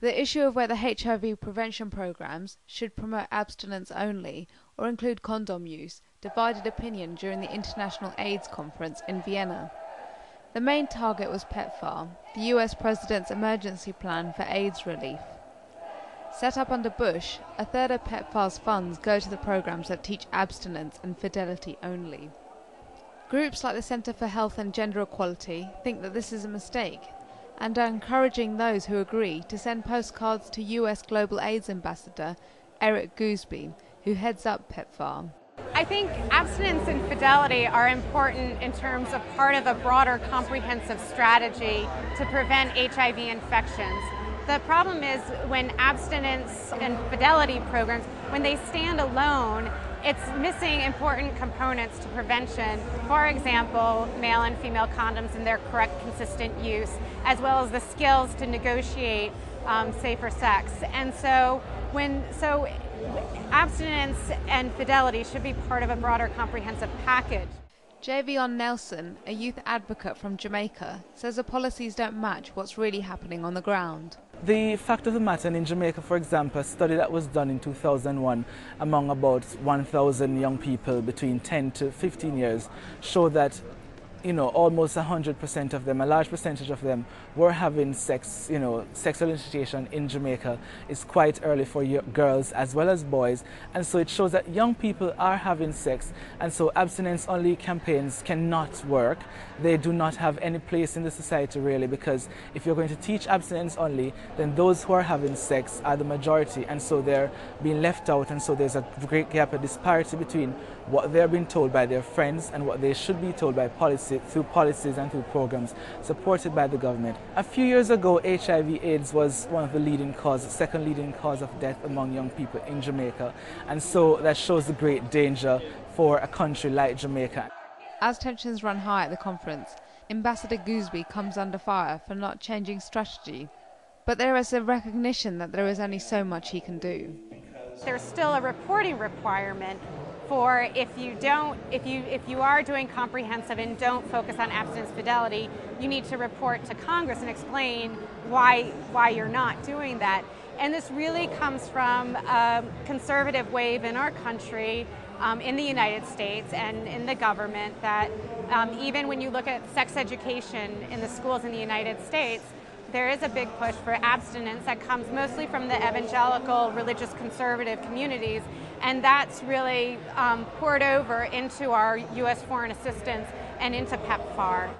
The issue of whether HIV prevention programs should promote abstinence only or include condom use divided opinion during the International AIDS Conference in Vienna. The main target was PEPFAR, the US President's emergency plan for AIDS relief. Set up under Bush, a third of PEPFAR's funds go to the programs that teach abstinence and fidelity only. Groups like the Centre for Health and Gender Equality think that this is a mistake and are encouraging those who agree to send postcards to US Global AIDS Ambassador Eric Goosby, who heads up PEPFAR. I think abstinence and fidelity are important in terms of part of a broader comprehensive strategy to prevent HIV infections. The problem is when abstinence and fidelity programs, when they stand alone, it's missing important components to prevention. For example, male and female condoms and their correct, consistent use, as well as the skills to negotiate um, safer sex. And so, when so abstinence and fidelity should be part of a broader, comprehensive package. Jaevion Nelson, a youth advocate from Jamaica, says the policies don't match what's really happening on the ground. The fact of the matter, in Jamaica, for example, a study that was done in 2001 among about 1,000 young people between 10 to 15 years showed that you know, almost 100% of them, a large percentage of them, were having sex, you know, sexual initiation in Jamaica. It's quite early for girls as well as boys. And so it shows that young people are having sex. And so abstinence only campaigns cannot work. They do not have any place in the society really because if you're going to teach abstinence only, then those who are having sex are the majority. And so they're being left out. And so there's a great gap, a disparity between what they're being told by their friends and what they should be told by policy policy, through policies and through programs supported by the government. A few years ago, HIV AIDS was one of the leading causes, second leading cause of death among young people in Jamaica. And so that shows the great danger for a country like Jamaica. As tensions run high at the conference, Ambassador Goosby comes under fire for not changing strategy. But there is a recognition that there is only so much he can do. There's still a reporting requirement for if you don't, if you, if you are doing comprehensive and don't focus on abstinence fidelity, you need to report to Congress and explain why, why you're not doing that. And this really comes from a conservative wave in our country, um, in the United States and in the government that um, even when you look at sex education in the schools in the United States, there is a big push for abstinence that comes mostly from the evangelical religious conservative communities and that's really um, poured over into our U.S. foreign assistance and into PEPFAR.